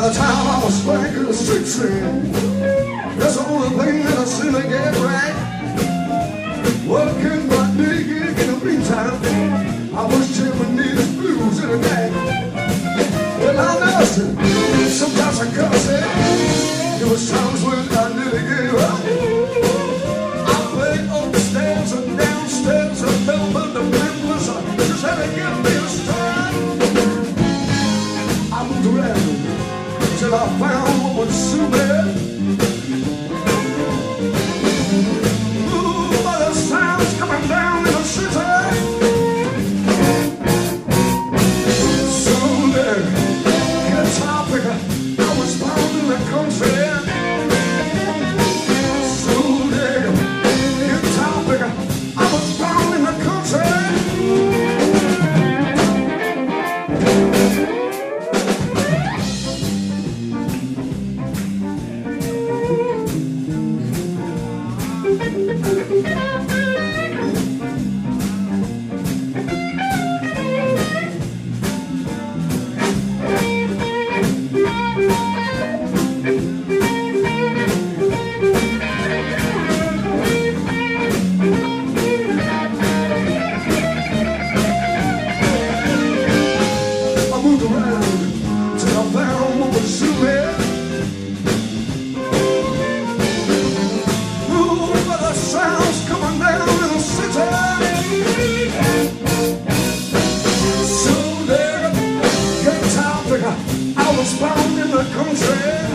By the time I was back in the streets, that's the only thing that I seem to get right. Working my digging in the meantime, I was jamming these blues in the night. Well, I lost it. Sometimes I cuss it. There was times when I nearly gave up. I played on the stairs and downstairs and fell but the members just had to I found woman Susie. Ooh, but the sound's coming down in the city. I was true. Ooh, but the sounds coming down in the city. So there, I was bound in the country.